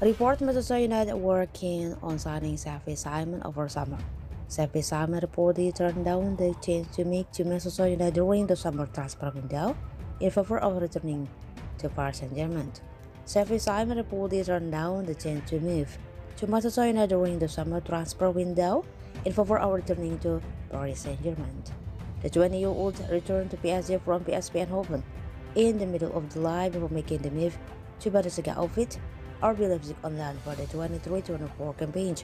Report Manchester United keen on signing Xavi Simon over summer. Xavi Simon reportedly turned down the chance to make to Manchester United during the summer transfer window in favor of returning to Paris Saint-Germain. Xavi Simon reportedly turned down the chance to move to Manchester United during the summer transfer window in favor of returning to Paris Saint-Germain. The 20-year-old returned to PSG from PSV Eindhoven in the middle of July before making the move to Bundesliga outfit RB Leipzig on loan for the 23-24 campaign.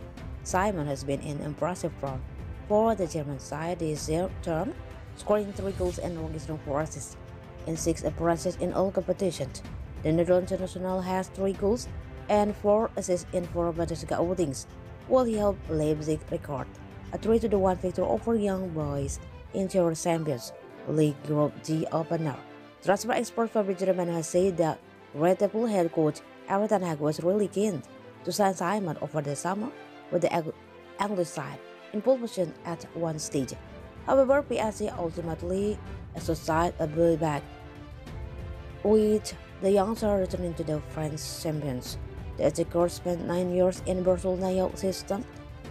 Simon has been in impressive form for the German side this term, scoring 3 goals and registering 4 assists in 6 appearances in all competitions. The Netherlands international has 3 goals and 4 assists in 4 Bundesliga outings, while he helped Leipzig record a 3-1 victory over Young Boys in Euro Champions League Group D opener. Transfer expert Fabrizio Romano has said that Red Devil head coach Erik was really keen to sign Simon over the summer with the English side in pole position at one stage. However, PSG ultimately exercised a back with the youngster returning to the French champions. The attacker spent nine years in Barcelona youth system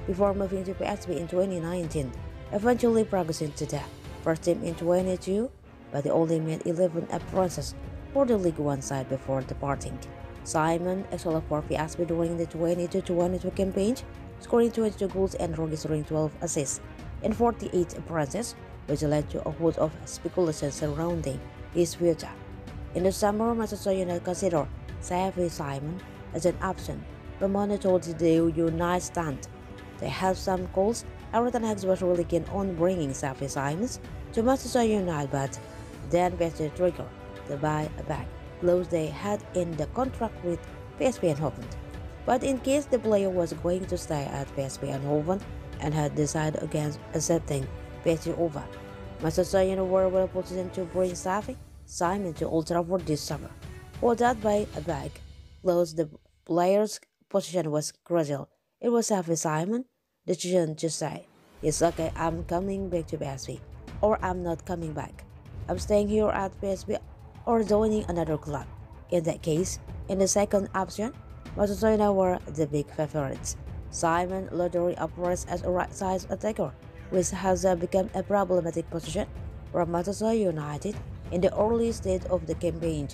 before moving to PSV in 2019, eventually progressing to the first team in 22, but he only made 11 appearances for the League One side before departing. Simon excelled for PSV during the 22-22 campaign, scoring 22 goals and registering 12 assists in 48 appearances, which led to a host of speculation surrounding his future. In the summer, Manchester United considered Xavi Simon as an option. Romano told the United Stand they have some goals. Erik ten Hag was really keen on bringing Xavi Simons to Manchester United, but then Better Trigger to buy a back clause they had in the contract with PSV Eindhoven. But in case the player was going to stay at PSV Eindhoven and had decided against accepting PSV over, Manchester United were well positioned to bring Xavi Simon to Old Trafford this summer. For that by a back clause, the player's position was crucial. It was Xavi Simon decision to say, It's okay, I'm coming back to PSV, or I'm not coming back. I'm staying here at PSV or joining another club. In that case, in the second option, Barcelona were the big favorites. Simon Lodori operates as a right-side attacker, which has uh, become a problematic position for Manchester United in the early stage of the campaign.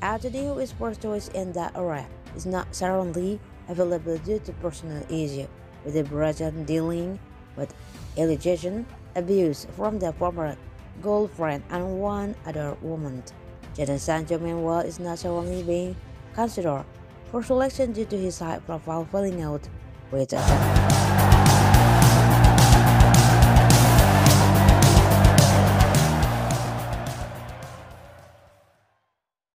Antony, who is first choice in that area, is not currently available due to personal issue, with the Brazilian dealing with allegation abuse from the former girlfriend and one other woman. Jadon Sancho meanwhile is not only being considered for selection due to his high profile falling out with a